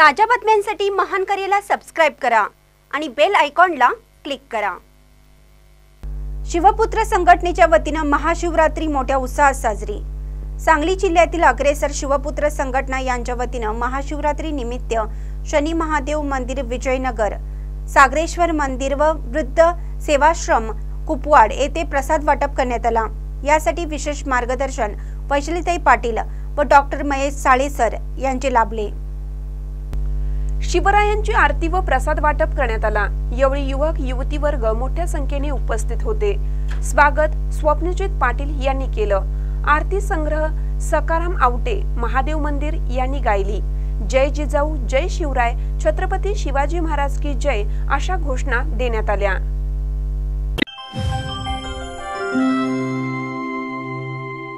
ताज्या बातम्यांसाठी महान करेला सबस्क्राईब करा आणि बेल आयकॉनला क्लिक करा. शिवपुत्र संघटनेच्या वतीनं महाशिवरात्री मोठ्या उत्साहात साजरी. सांगली जिल्ह्यातील अग्रेसर शिवपुत्र संघटना यांच्या वतीनं महाशिवरात्री निमित्त शनी महादेव मंदिर विजयनगर सागरेश्वर मंदिर व वृद्ध सेवाश्रम कुपवाड येथे प्रसाद वाटप करण्यात आला. यासाठी विशेष मार्गदर्शन वैशालीताई पाटील व डॉक्टर महेश साळेसर यांचे लाभले. शिवरायांची आरती व प्रसाद वाटप करण्यात आला. यावेळी युवक युवती वर्ग मोठ्या संख्येने उपस्थित होते. स्वागत स्वप्नजित पाटील यांनी केलं. आरती संग्रह सकाराम आवटे महादेव मंदिर यांनी गायली. जय जिजाऊ जय शिवराय छत्रपती शिवाजी महाराज की जय अशा घोषणा देण्यात आल्या.